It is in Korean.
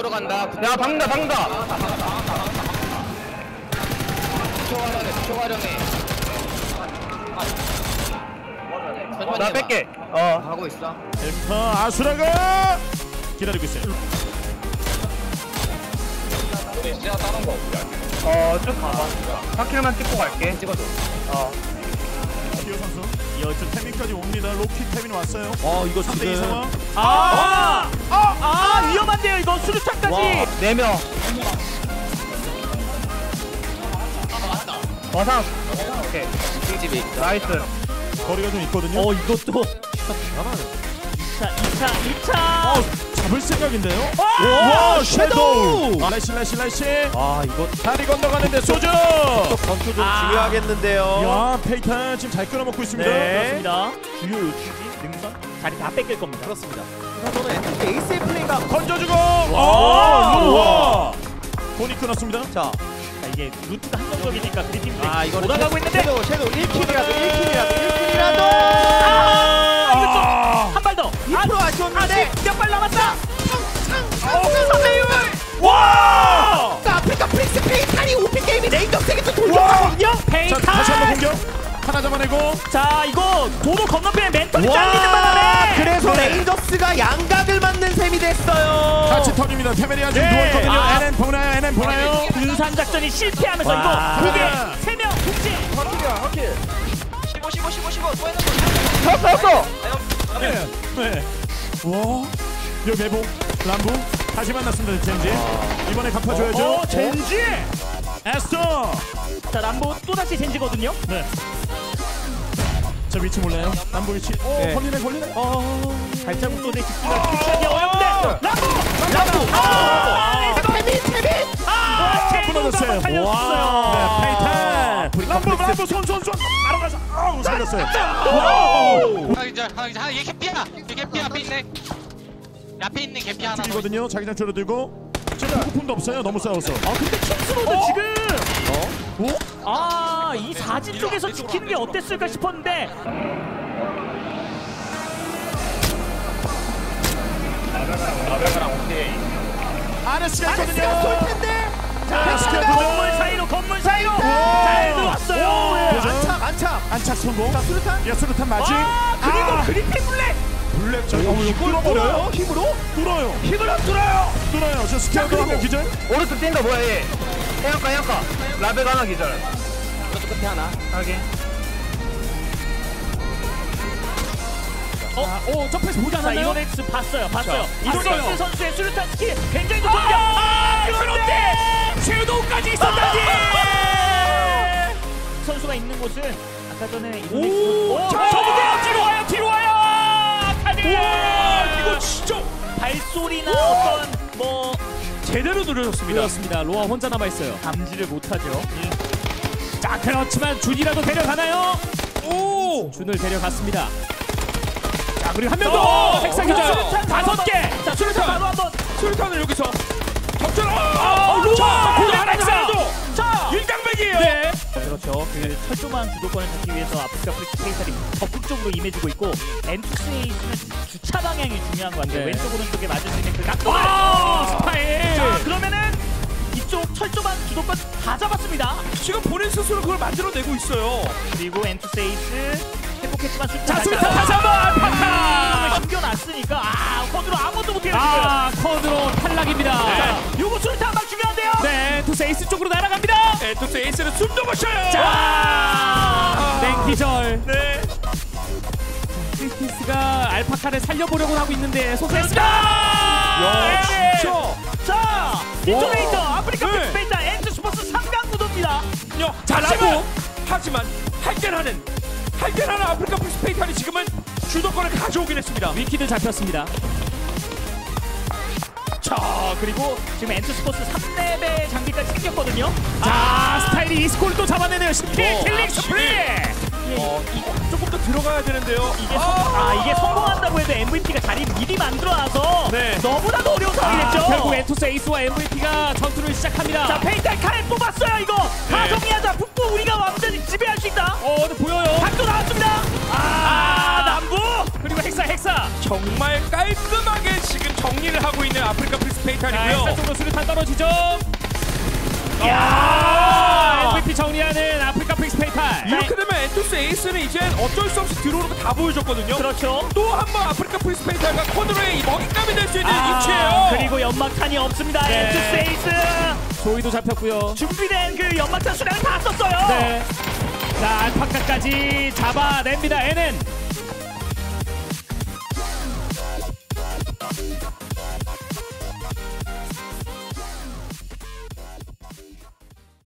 이쪽으로 간다. 야 방다 방다. 초과령해 초과령해. 나 뺄게. 어 하고 있어. 엘파 아수라가 기다리고 있어요. 어쭉 가봐. 바퀴만 찍고 갈게. 찍어줘. 어. 기호 선수. 여쪽 태민까지 옵니다. 로키 태민 왔어요. 어 이거 3대2 지금 상황. 아! 아! 아! 위험한데요 이거 수류탄까지 네 명. 와상. 오케이. 집이 나이스. 거리가 좀 있거든요. 어 이것도 자 2차 2차 어, 잡을 생각인데요. 와! 와 섀도우. 아, 라이시 라이시 라이시. 아 이거 다리 건너가는데 소주. 또 건투 좀 아. 중요하겠는데요. 야 페이탄 지금 잘 끌어먹고 있습니다. 네. 그렇습니다 주요 요추지 능선 자리 다 뺏길 겁니다 그렇습니다. 우선은 엔트리 에이 플레이가 던져주고. 와. 와. 본이 끊었습니다. 자, 자 이게 루트가 한정적이니까 그리핀들이 아 이거는 돌아가고 있는데 섀도우 섀도우 1킬이라도 1킬이라도 1킬이라도 아! 이거 좀 아. 한발 더! 2% 아쉬웠는데 아직 몇발 남았다! 와. 자, 아프리카 프릭스 페이탈이 오피 게임이 레인저스 하나 잡아내고. 자 이거 도로 건너편에 와, 잘리는 바람에 그래서 네. 레인저스가 양각을 맞는 셈이 됐어요. 같이 터집니다. 태민이 지금 네. 누워있거든요. 아. NN 보나요? NN 보나요? 분산 작전이 실패하면서 와. 이거 두개 세명 동시 네. 네. 와. 여기 매복 람부 다시 만났습니다. 젠지. 이번에 갚아줘야죠. 어 젠지! 에스터. 자 람보 또다시 젠지거든요 네. 자 위치 몰라요? 람부 위치. 오 네. 걸리네 걸리네. 어. 발자국 쏘내 집중을 피하기 어려운데 람보! 람보! 아! 태민, 태민. 아! 끊어졌어요. 제노가 살렸어요 네, 페이탄. 람부 람부 손손 손. 바로 가서 아우 살렸어요. 와우. 하나 기절 하나 기절 하나 얘 개피야 얘 개피 앞에 있네 앞에 있는 개피 하나 더 이거든요. 자기장 줄어들고. 지금 부품도 없어요. 너무 싸워서. 아 근데 킹스로드 지금 오? 아이 사진 쪽에서 지키는 게 어땠을까 싶었는데 아레스가 있거든요. 텐데. 자 건물 사이로 건물 사이로 잘 들어왔어요? 안착, 안착. 안착 성공. 자, 수류탄. 야 수류탄 맞지? 아 그리고 아. 그리핀 블랙 블랙 저 어머 이거 뚫어버려요? 힘으로? 뚫어요. 안 뚫어요 뚫어요. 저 스캐너 한명 기절. 오른쪽 뛴다 뭐야 얘. 해안가 해안가. 라벨 하나 기절. 오른쪽 끝에 하나. 하게. 어? 오 점프에서 보지 않았나요? 자 이노닉스 봤어요 봤어요. 이노닉스 선수의 수류탄 스킬 굉장히 좋거든요 아, 그런데 섀도우까지 있었다니 선수가 있는 곳은 아까 전에 이노넥스 오, 저분들 뒤로 와요 뒤로 와요 아카디 이거 진짜 발소리나 어떤 뭐 제대로 누려졌습니다. 그렇습니다. 로아 혼자 남아있어요. 감지를 못하죠. 자 그렇지만 준이라도 데려가나요? 오! 준을 데려갔습니다. 자 그리고 한 명 더! 색상이죠 그 철조망 주도권을 잡기 위해서 아프리카 프리스 페이살이 적극적으로 임해주고 있고 엔투스에 있으면 주차 방향이 중요한 것 같아요 왼쪽 오른쪽에 맞을 수 있는 그 각도 아! 스파일! 자 그러면은 이쪽 철조망 주도권 다 잡았습니다 지금 본인 스스로 그걸 만들어내고 있어요. 그리고 엔투세이스 행복했지만 자, 수류탄 다시 한번 알파카! 숨겨놨으니까 아 컨트롤 아무것도 못해요 아, 지금 컨트롤 에이스 쪽으로 날아갑니다. 네, 투스 에이스는 숨도 못 쉬어요. 자 랭키절. 네. 크리스티스가 알파카를 살려보려고 하고 있는데 소세스가. 야, 진짜. 자 디토네이터 와. 아프리카 네. 빅스페이터 엔트 스포츠 3강 구도입니다 요, 잘하고 하지만 할결하는 할결하는 아프리카 프리스페이탈이 지금은 주도권을 가져오긴 했습니다. 위키드 잡혔습니다 자 그리고 지금 엔투스 포스 3렙의 장비까지 챙겼거든요 자, 스타일이 이스콜 또 잡아내네요. 10킬 어, killing 아, spree. 어, 조금 더 들어가야 되는데요. 이게 성, 아 이게 성공한다고 해도 MVP가 자리 미리 만들어놔서 네. 너무나도 어려운 상황이 아, 결국 엔투스 에이스와 MVP가 전투를 시작합니다. 자 페이탈 칼 뽑았어요 이거 다 정리하자 북부 우리가 완전히 지배할 수 있다 어, 근데 보여요. 각도 나왔습니다 아, 남부 그리고 헥사 헥사. 정말 깔끔하게 정리를 하고 있는 아프리카 자, 프릭스 페이탈이고요. 헥사 쪽으로 수류탄 떨어지죠. 야, 아! MVP 정리하는 아프리카 프릭스 페이탈. 이렇게 되면 엔투스 에이스는 이제 어쩔 수 없이 들어오는 거 다 보여줬거든요. 그렇죠. 또 한 번 아프리카 프릭스 페이탈과 쿼드로의 이 먹잇감이 될 수 있는 아, 위치예요. 그리고 연막탄이 없습니다. 네. 엔투스 에이스 조이도 잡혔고요. 준비된 그 연막탄 수량을 다 썼어요. 네. 자, 알파카까지 잡아냅니다. N은